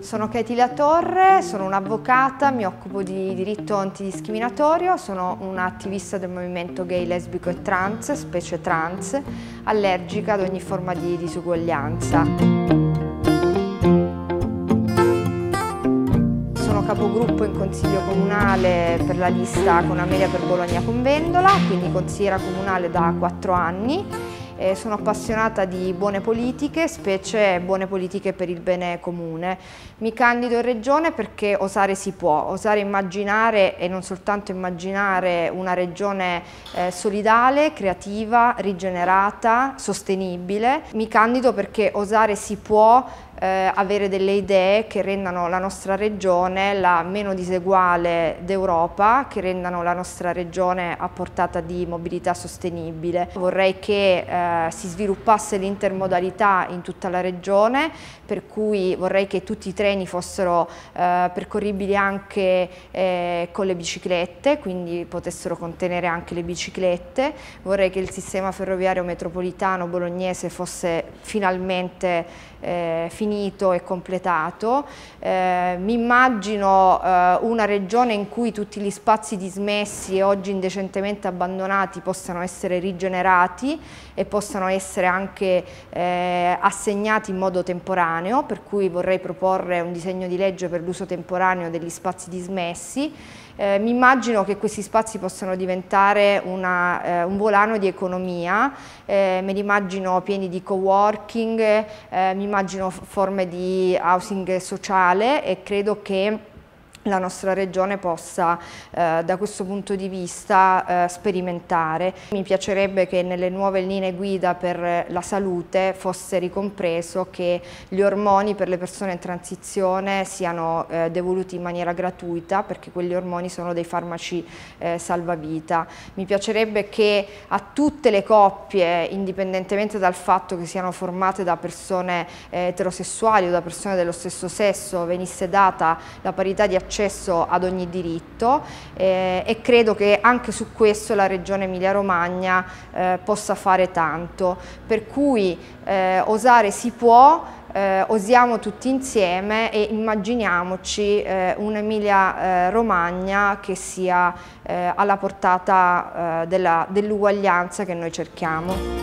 Sono Katie Torre, sono un'avvocata, mi occupo di diritto antidiscriminatorio, sono un'attivista del movimento gay, lesbico e trans, specie trans, allergica ad ogni forma di disuguaglianza. Sono capogruppo in consiglio comunale per la lista con Amelia per Bologna Convendola, quindi consigliera comunale da quattro anni eh, sono appassionata di buone politiche, specie buone politiche per il bene comune. Mi candido in regione perché osare si può, osare immaginare e non soltanto immaginare una regione eh, solidale, creativa, rigenerata, sostenibile. Mi candido perché osare si può eh, avere delle idee che rendano la nostra regione la meno diseguale d'Europa, che rendano la nostra regione a portata di mobilità sostenibile. Vorrei che eh, si sviluppasse l'intermodalità in tutta la regione, per cui vorrei che tutti i treni fossero eh, percorribili anche eh, con le biciclette, quindi potessero contenere anche le biciclette. Vorrei che il sistema ferroviario metropolitano bolognese fosse finalmente eh, finito e completato. Eh, mi immagino eh, una regione in cui tutti gli spazi dismessi e oggi indecentemente abbandonati possano essere rigenerati e possano essere anche eh, assegnati in modo temporaneo, per cui vorrei proporre un disegno di legge per l'uso temporaneo degli spazi dismessi eh, mi immagino che questi spazi possano diventare una, eh, un volano di economia, eh, me li immagino pieni di co-working, eh, mi immagino forme di housing sociale e credo che la nostra regione possa eh, da questo punto di vista eh, sperimentare. Mi piacerebbe che nelle nuove linee guida per la salute fosse ricompreso che gli ormoni per le persone in transizione siano eh, devoluti in maniera gratuita perché quegli ormoni sono dei farmaci eh, salvavita. Mi piacerebbe che a tutte le coppie, indipendentemente dal fatto che siano formate da persone eh, eterosessuali o da persone dello stesso sesso, venisse data la parità di accesso accesso ad ogni diritto eh, e credo che anche su questo la Regione Emilia-Romagna eh, possa fare tanto, per cui eh, osare si può, eh, osiamo tutti insieme e immaginiamoci eh, un'Emilia-Romagna che sia eh, alla portata dell'uguaglianza che noi cerchiamo.